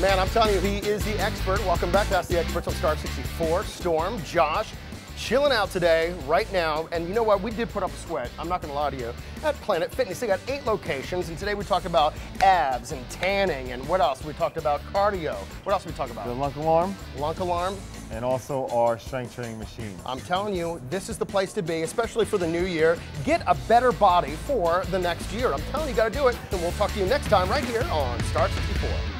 Man, I'm telling you, he is the expert. Welcome back to Ask the Experts on Star 64. Storm, Josh, chilling out today, right now. And you know what? We did put up a sweat. I'm not going to lie to you. At Planet Fitness, they got eight locations. And today we talked about abs and tanning. And what else? We talked about cardio. What else we talk about? The lunk alarm Lunk alarm. and also our strength training machine. I'm telling you, this is the place to be, especially for the new year. Get a better body for the next year. I'm telling you, you got to do it. And we'll talk to you next time right here on Star 64.